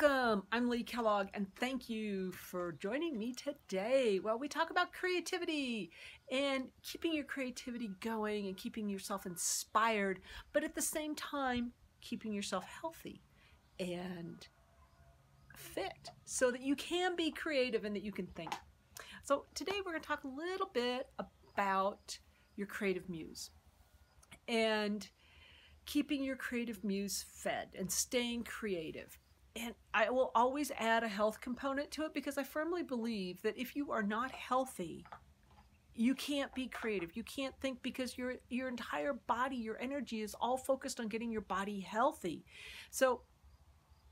Welcome! I'm Lee Kellogg and thank you for joining me today. Well, we talk about creativity and keeping your creativity going and keeping yourself inspired, but at the same time, keeping yourself healthy and fit so that you can be creative and that you can think. So today we're going to talk a little bit about your creative muse and keeping your creative muse fed and staying creative and I will always add a health component to it because I firmly believe that if you are not healthy, you can't be creative. You can't think because your your entire body, your energy is all focused on getting your body healthy. So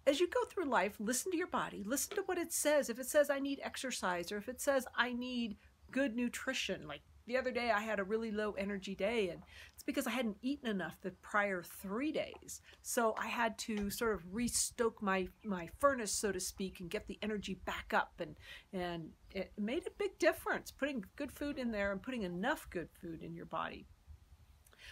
as you go through life, listen to your body. Listen to what it says. If it says I need exercise or if it says I need good nutrition, like the other day I had a really low energy day and it's because I hadn't eaten enough the prior three days. So I had to sort of restoke my, my furnace, so to speak, and get the energy back up. And, and it made a big difference putting good food in there and putting enough good food in your body.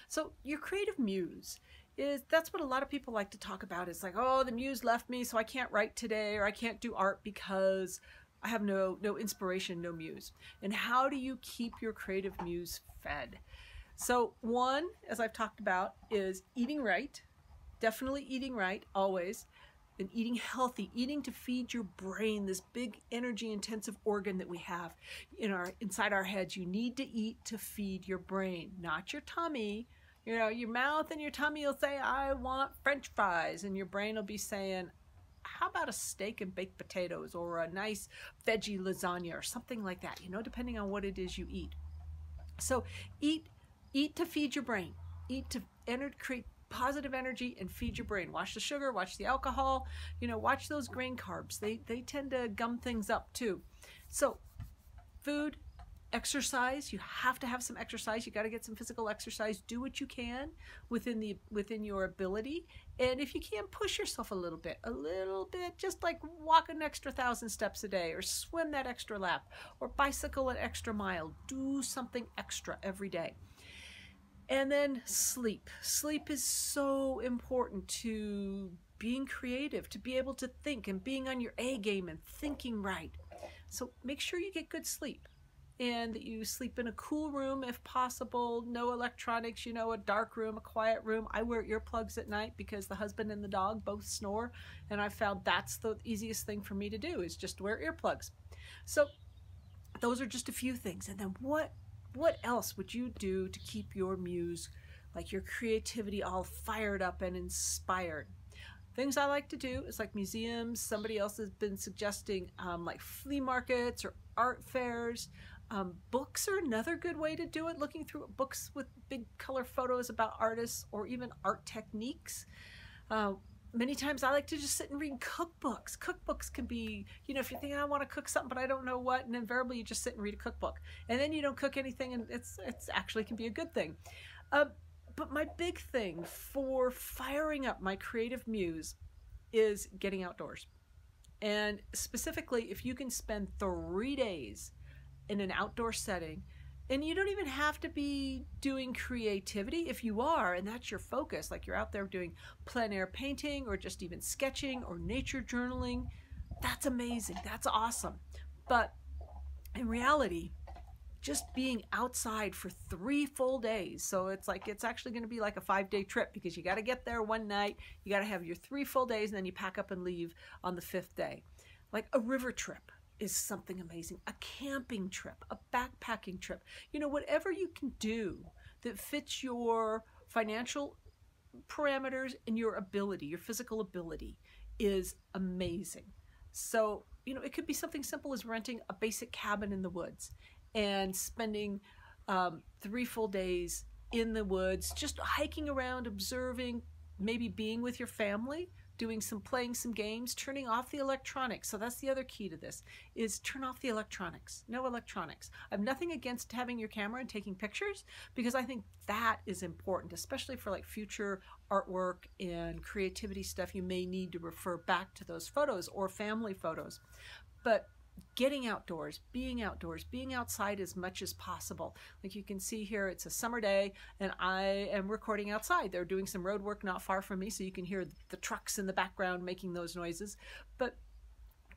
So your creative muse is that's what a lot of people like to talk about. It's like, oh, the muse left me, so I can't write today, or I can't do art because I have no no inspiration, no muse. And how do you keep your creative muse fed? So one, as I've talked about, is eating right. Definitely eating right, always. And eating healthy, eating to feed your brain, this big energy intensive organ that we have in our inside our heads. You need to eat to feed your brain, not your tummy. You know, your mouth and your tummy will say, I want french fries, and your brain will be saying, how about a steak and baked potatoes or a nice veggie lasagna or something like that, you know, depending on what it is you eat. So eat, eat to feed your brain, eat to enter, create positive energy and feed your brain. Watch the sugar, watch the alcohol, you know, watch those grain carbs. They, they tend to gum things up too. So food, exercise. You have to have some exercise. You got to get some physical exercise. Do what you can within the within your ability. And if you can push yourself a little bit a little bit just like walk an extra thousand steps a day or swim that extra lap or bicycle an extra mile. Do something extra every day. And then sleep. Sleep is so important to being creative to be able to think and being on your a game and thinking right. So make sure you get good sleep and that you sleep in a cool room if possible, no electronics, you know, a dark room, a quiet room. I wear earplugs at night because the husband and the dog both snore, and I found that's the easiest thing for me to do is just wear earplugs. So those are just a few things. And then what what else would you do to keep your muse, like your creativity all fired up and inspired? Things I like to do is like museums. Somebody else has been suggesting um, like flea markets or art fairs. Um, books are another good way to do it, looking through books with big color photos about artists or even art techniques. Uh, many times I like to just sit and read cookbooks. Cookbooks can be, you know, if you're thinking I want to cook something but I don't know what, and invariably you just sit and read a cookbook, and then you don't cook anything, and it's it's actually can be a good thing. Uh, but my big thing for firing up my creative muse is getting outdoors, and specifically if you can spend three days in an outdoor setting. And you don't even have to be doing creativity. If you are, and that's your focus, like you're out there doing plein air painting or just even sketching or nature journaling, that's amazing. That's awesome. But in reality, just being outside for three full days. So it's like it's actually going to be like a five day trip because you got to get there one night, you got to have your three full days, and then you pack up and leave on the fifth day. Like a river trip is something amazing. A camping trip, a backpacking trip, you know, whatever you can do that fits your financial parameters and your ability, your physical ability is amazing. So, you know, it could be something simple as renting a basic cabin in the woods and spending um, three full days in the woods, just hiking around, observing, maybe being with your family doing some playing some games, turning off the electronics. So that's the other key to this is turn off the electronics. No electronics. I have nothing against having your camera and taking pictures because I think that is important, especially for like future artwork and creativity stuff. You may need to refer back to those photos or family photos. But getting outdoors, being outdoors, being outside as much as possible. Like you can see here, it's a summer day and I am recording outside. They're doing some road work not far from me, so you can hear the trucks in the background making those noises. But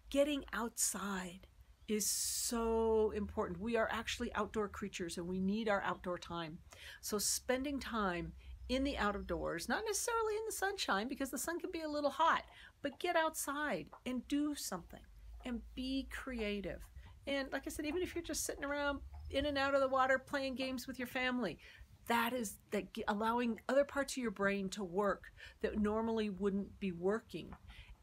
getting outside is so important. We are actually outdoor creatures and we need our outdoor time. So spending time in the out of doors, not necessarily in the sunshine because the sun can be a little hot, but get outside and do something and be creative. And like I said, even if you're just sitting around in and out of the water playing games with your family, that is that allowing other parts of your brain to work that normally wouldn't be working.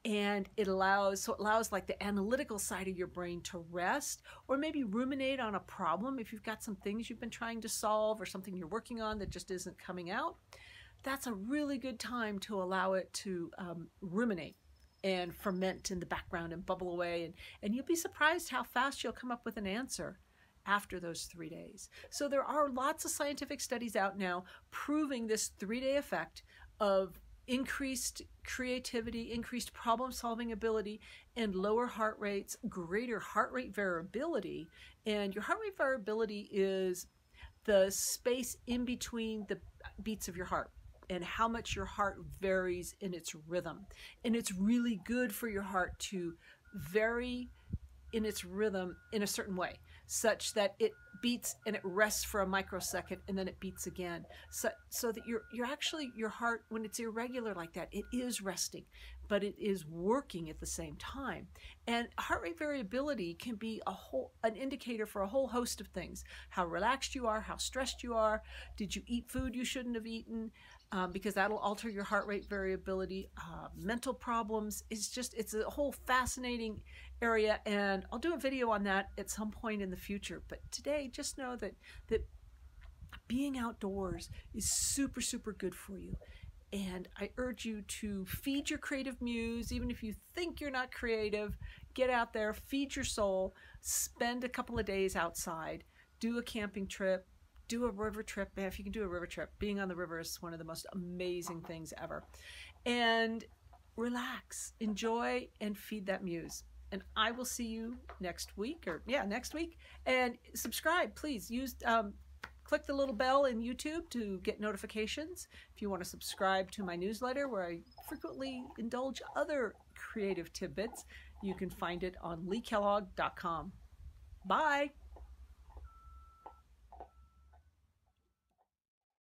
And it allows so it allows like the analytical side of your brain to rest or maybe ruminate on a problem if you've got some things you've been trying to solve or something you're working on that just isn't coming out. That's a really good time to allow it to um, ruminate and ferment in the background and bubble away. And, and you'll be surprised how fast you'll come up with an answer after those three days. So there are lots of scientific studies out now proving this three day effect of increased creativity, increased problem solving ability, and lower heart rates, greater heart rate variability. And your heart rate variability is the space in between the beats of your heart and how much your heart varies in its rhythm. And it's really good for your heart to vary in its rhythm in a certain way, such that it beats and it rests for a microsecond and then it beats again. So, so that you're you're actually your heart when it's irregular like that, it is resting, but it is working at the same time. And heart rate variability can be a whole an indicator for a whole host of things. How relaxed you are, how stressed you are, did you eat food you shouldn't have eaten? Um, because that'll alter your heart rate variability. Uh, mental problems It's just, it's a whole fascinating area. And I'll do a video on that at some point in the future. But today, just know that, that being outdoors is super, super good for you. And I urge you to feed your creative muse, even if you think you're not creative, get out there, feed your soul, spend a couple of days outside, do a camping trip, do a river trip. If you can do a river trip, being on the river is one of the most amazing things ever. And relax, enjoy, and feed that muse. And I will see you next week, or yeah, next week. And subscribe, please. Use um, click the little bell in YouTube to get notifications. If you want to subscribe to my newsletter, where I frequently indulge other creative tidbits, you can find it on leekellogg.com. Bye.